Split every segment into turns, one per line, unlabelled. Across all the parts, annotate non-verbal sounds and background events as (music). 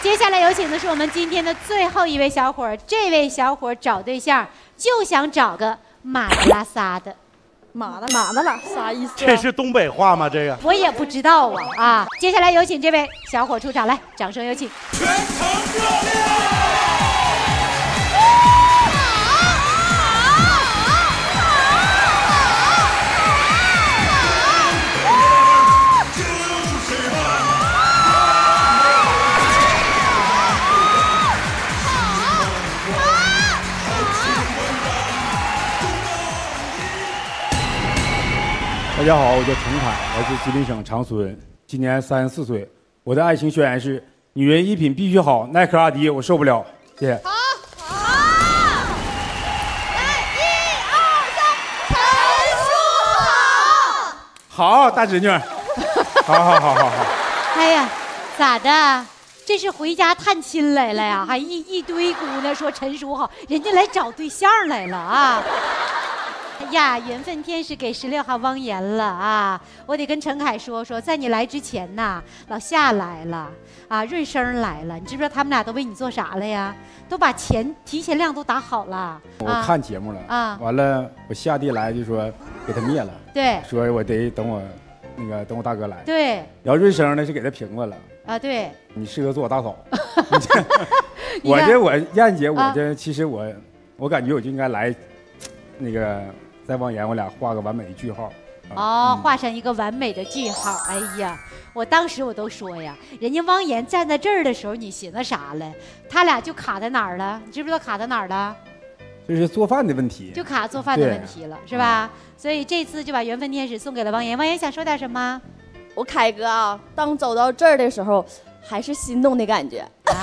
接下来有请的是我们今天的最后一位小伙儿，这位小伙儿找对象就想找个马的拉撒的，
马的马的拉啥意思、啊？
这是东北话吗？这个
我也不知道啊啊！接下来有请这位小伙出场，来，掌声有请。
全场热烈！
家好，我叫陈凯，来自吉林省长春，今年三十四岁。我的爱情宣言是：女人衣品必须好，耐克、阿迪我受不了。谢谢。
好，好，来，一二三，陈叔好。
好，大侄女。(laughs) 好好好好好。
哎呀，咋的？这是回家探亲来了呀？还一一堆姑娘说陈叔好，人家来找对象来了啊！哎呀，缘分天使给十六号汪言了啊！我得跟陈凯说说，在你来之前呐，老夏来了啊，润生来了，你知不知道他们俩都为你做啥了呀？都把钱提前量都打好了。
我看节目了
啊，
完了我下地来就说给他灭了，
对，
说我得等我那个等我大哥来，
对，
然后润生呢是给他平过了
啊，对，
你适合做我大嫂。(laughs) 我这我燕姐，我这其实我我感觉我就应该来那个。在汪岩，我俩画个完美的句号。
哦，画上一个完美的句号。哎呀，我当时我都说呀，人家汪岩站在这儿的时候，你寻思啥了？他俩就卡在哪儿了？你知不知道卡在哪儿了？
就是做饭的问题。
就卡做饭的问题了，是吧？所以这次就把缘分天使送给了汪岩。汪岩想说点什么？
我凯哥啊，当走到这儿的时候，还是心动的感觉。
啊！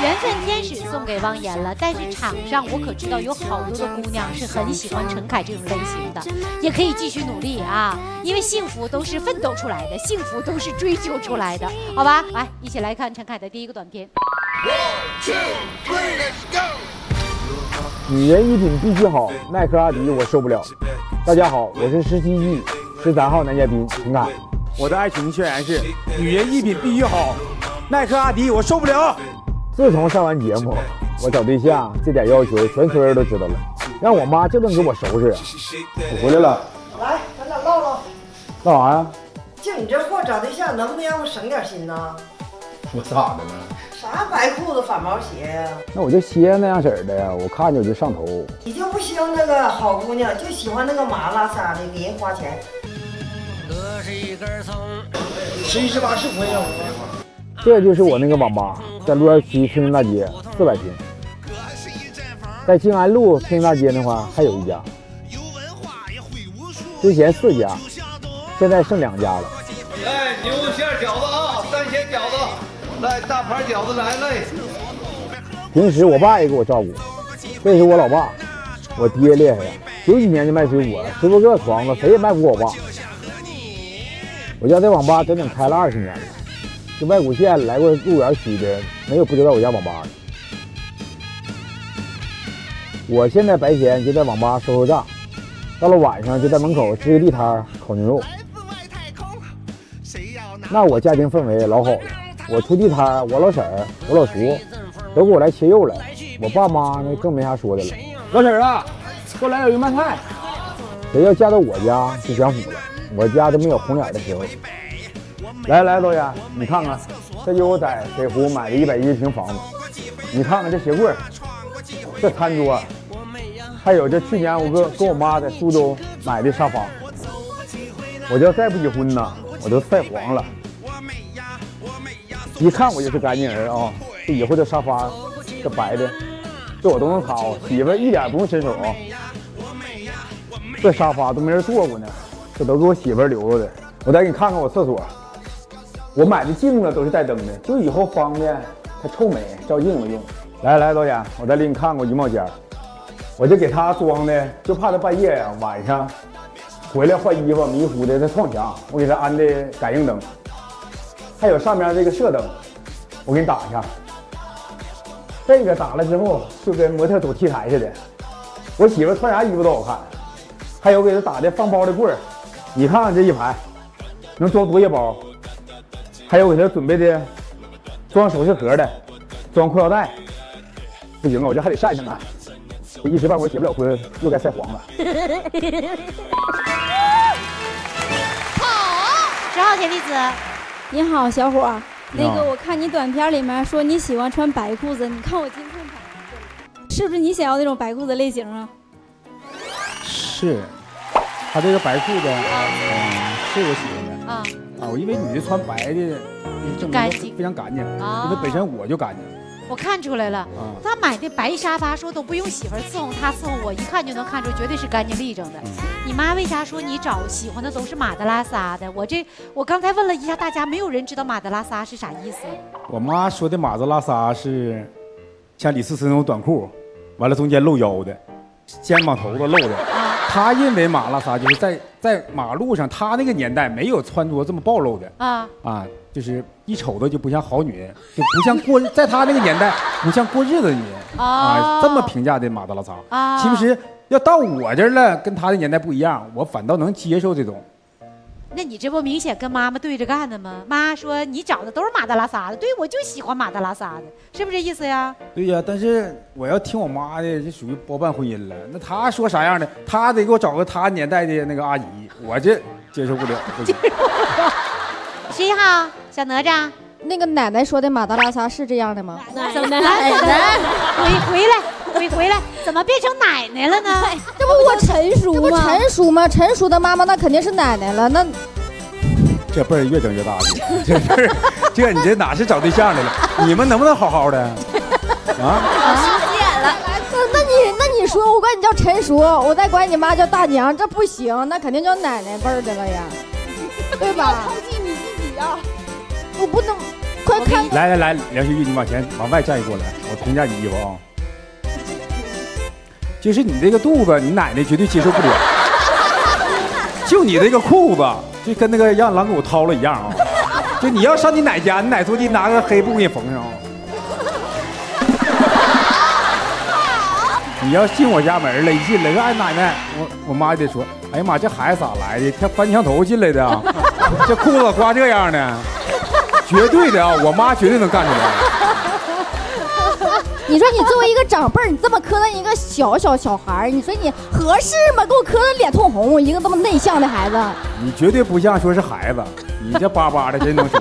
缘分天使送给汪岩了，但是场上我可知道有好多的姑娘是很喜欢陈凯这种类型的，也可以继续努力啊！因为幸福都是奋斗出来的，幸福都是追求出来的，好吧？来，一起来看陈凯的第一个短片。
女人衣品必须好，耐克、阿迪我受不了。大家好，我是十七亿十三号男嘉宾陈凯。
我的爱情宣言是：女人衣品必须好，耐克、阿迪我受不了。
自从上完节目，我找对象这点要求全村人都知道了，让我妈就能给我收拾。我回来了，
来，咱俩唠唠。
唠啥呀？
就你这货找对象，能不能让我省点心呢？
我咋的了？
啥白裤子反毛鞋呀？
那我就歇那样式儿的呀，我看着我就上头。
你就不兴那个好姑娘，就喜欢那个麻辣撒的，给人花钱。
我是一根葱，
十一十八是不会让我。
这就是我那个网吧，在路二区平民大街四百平。在静安路平民大街那块还有一家。之前四家，现在剩两家了。
哎牛肉馅饺子，来大盘饺子来了。
平时我爸也给我照顾，这是我老爸，我爹厉害呀，九几年就卖水果，十多个床子谁也卖不过我爸。我家这网吧整整开了二十年了。就外谷县来过路园区的，没有不知道我家网吧的。我现在白天就在网吧收收账，到了晚上就在门口支个地摊烤牛肉。那我家庭氛围老好了，我出地摊，我老婶儿、我老叔都给我来切肉了。我爸妈呢更没啥说的了。老婶儿啊，给我来点油麦菜。谁要嫁到我家就享福了，我家都没有红脸的时候。来来，导演，你看看，这就我在北湖买的一百一十平房子。你看看这鞋柜，这餐桌，还有这去年我跟跟我妈在苏州买的沙发。我要再不结婚呢，我都晒黄了。一看我就是干净人啊！这以后这沙发，这白的，这我都能擦。哦媳妇一点不用伸手啊。这沙发都没人坐过呢，这都给我媳妇留着的。我再给你看看我厕所。我买的镜子都是带灯的，就以后方便它臭美照镜子用。来来，导演，我再给你看我衣帽间，我就给他装的，就怕他半夜呀晚上回来换衣服迷糊的他撞墙，我给他安的感应灯，还有上面这个射灯，我给你打一下。这个打了之后就跟模特走 T 台似的，我媳妇穿啥衣服都好看。还有给他打的放包的棍儿，你看看这一排，能装多些包？还有给他准备的装首饰盒的，装裤腰带。不行啊，我这还得晒着呢，我一时半会儿结不了婚，又该晒黄了。(laughs)
好，十号田弟子，
你好，小伙儿。那个，我看你短片里面说你喜欢穿白裤子，你看我今天穿白裤子，是不是你想要那种白裤子类型啊？
是，他这个白裤子，嗯，是我喜欢的。
啊。
啊。我因为女的穿白的，
干净。
非常干净，
啊。
因为本身我就干净
我看出来了，
啊。
他买的白沙发说都不用媳妇儿伺候，他伺候我，一看就能看出绝对是干净利整的。你妈为啥说你找喜欢的都是马德拉撒的？我这我刚才问了一下大家，没有人知道马德拉撒是啥意思。
我妈说的马德拉撒是像李思思那种短裤，完了中间露腰的，肩膀头子露的。她认为马拉撒就是在在马路上，她那个年代没有穿着这么暴露的
啊
啊，就是一瞅着就不像好女人，就不像过，在她那个年代不像过日子的女人
哦
啊，这么评价的马德拉撒。
啊
其实要到我这儿了，跟她的年代不一样，我反倒能接受这种。
那你这不明显跟妈妈对着干的吗？妈说你找的都是马德拉撒的，对我就喜欢马德拉撒的，是不是这意思呀？
对呀，但是我要听我妈的，这属于包办婚姻了。那她说啥样的，她得给我找个她年代的那个阿姨，我这接受不了。接受不行 (laughs)
十一号小哪吒，
那个奶奶说的马达拉撒是这样的吗？
奶奶，奶奶回回来回回来，怎么变成奶奶了呢？
这不我成熟这不成熟吗？成熟的妈妈那肯定是奶奶了。那
这辈儿越整越大了，这辈儿，这你这哪是找对象的了？你们能不能好好的？(laughs) 啊，
眼了。那那你那你说我管你叫成熟，我再管你妈叫大娘，这不行，那肯定叫奶奶辈儿的了呀，对吧？(laughs) 我不能，快看
来来来，梁秀玉，你往前往外站一过来，我评价你衣服啊。就是你这个肚子，你奶奶绝对接受不了。(laughs) 就你这个裤子，就跟那个让狼狗掏了一样啊！就你要上你奶家，你奶说你拿个黑布给你缝上啊。(laughs) 你要进我家门了，一进来说哎奶奶，我我妈就得说，哎呀妈，这孩子咋来的？他翻墙头进来的啊，这裤子刮这样的，绝对的啊，我妈绝对能干出来。
你说你作为一个长辈，你这么磕碜一个小小小孩儿，你说你合适吗？给我磕的脸通红，一个这么内向的孩子。
你绝对不像说是孩子，你这巴巴的真能说。